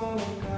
só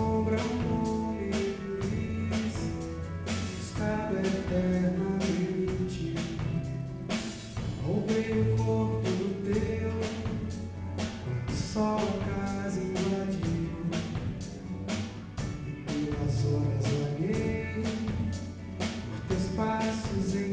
Amazing.